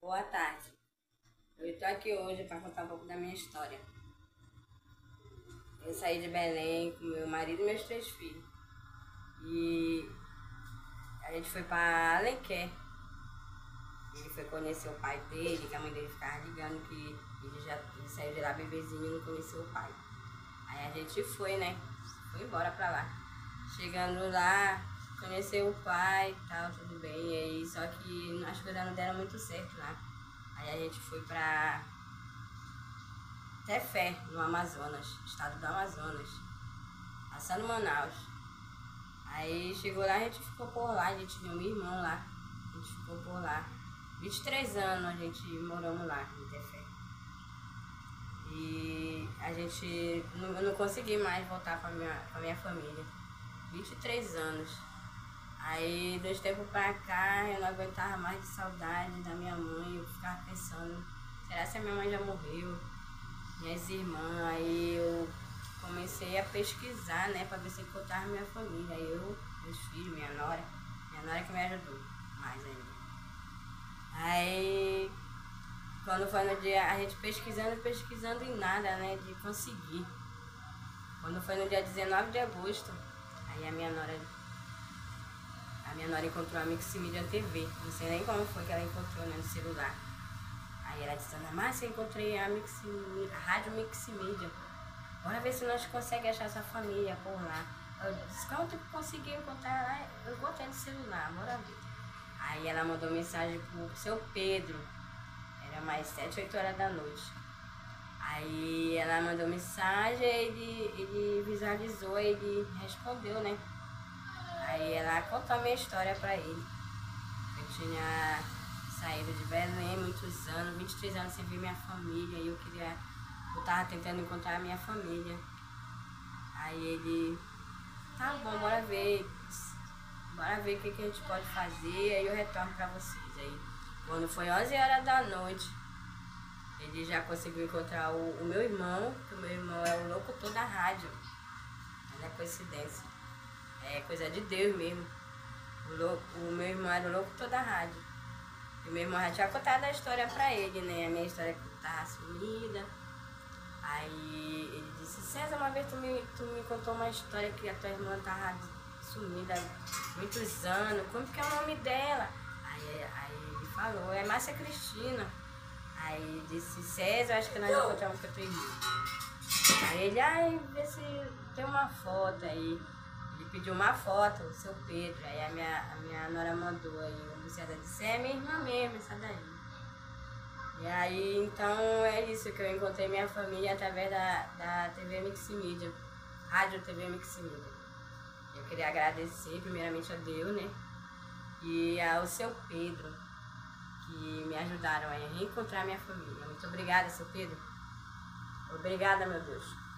Boa tarde. Eu estou aqui hoje para contar um pouco da minha história. Eu saí de Belém com meu marido e meus três filhos. E a gente foi para Alenquer. Ele foi conhecer o pai dele, que a mãe dele ficava ligando que ele já ele saiu de lá bebezinho e não conheceu o pai. Aí a gente foi, né? Foi embora para lá. Chegando lá, conheceu o pai e tal, tudo bem. E aí, só que as coisas não deram muito certo lá. Aí a gente foi pra Tefé, no Amazonas, estado do Amazonas, passando Manaus. Aí chegou lá, a gente ficou por lá, a gente tinha um irmão lá, a gente ficou por lá. 23 anos a gente moramos lá em Tefé. E a gente não, não consegui mais voltar com a minha, com a minha família. 23 anos. Aí, dois tempos pra cá, eu não aguentava mais de saudade da minha mãe. Eu ficava pensando, será que a minha mãe já morreu? Minhas irmãs, aí eu comecei a pesquisar, né, pra ver se encontrava minha família. Eu, meus filhos, minha nora, minha nora que me ajudou mais ainda. Aí, quando foi no dia, a gente pesquisando, pesquisando em nada, né, de conseguir. Quando foi no dia 19 de agosto, aí a minha nora a minha nora encontrou a Miximídia TV. Não sei nem como foi que ela encontrou né, no celular. Aí ela disse, Ana Márcia, encontrei a, Miximídia, a Rádio Miximídia. Bora ver se nós conseguimos achar essa família por lá. Eu disse, como tu conseguiu encontrar lá? Eu botei no celular, bora ver. Aí ela mandou mensagem pro seu Pedro. Era mais 7, 8 horas da noite. Aí ela mandou mensagem, ele, ele visualizou, ele respondeu, né? Aí ela contou a minha história pra ele. Eu tinha saído de Belém muitos anos, 23 anos sem ver minha família, e eu queria. Eu tava tentando encontrar a minha família. Aí ele. Tá bom, bora ver. Bora ver o que, que a gente pode fazer, aí eu retorno pra vocês. Aí quando foi 11 horas da noite, ele já conseguiu encontrar o, o meu irmão, que o meu irmão é o locutor da rádio. Não é coincidência. É coisa de Deus mesmo. O, louco, o meu irmão era o louco toda a rádio. E meu irmão já tinha contado a história pra ele, né? A minha história que tava sumida. Aí ele disse, César, uma vez tu me, tu me contou uma história que a tua irmã tava sumida há muitos anos. Como que é o nome dela? Aí, aí ele falou, é Márcia Cristina. Aí disse, César, acho que nós encontramos com a tua irmã. Aí ele, ai, vê se tem uma foto aí pediu uma foto, o seu Pedro. Aí a minha, a minha nora mandou aí, o Luciana disse, é minha irmã mesmo, essa daí. E aí, então, é isso que eu encontrei minha família através da, da TV Miximídia, Rádio TV Miximídia. Eu queria agradecer primeiramente a Deus, né? E ao seu Pedro, que me ajudaram a reencontrar minha família. Muito obrigada, seu Pedro. Obrigada, meu Deus.